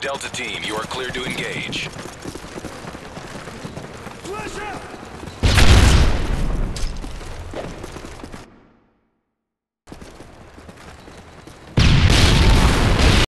Delta team, you are clear to engage. Flash out!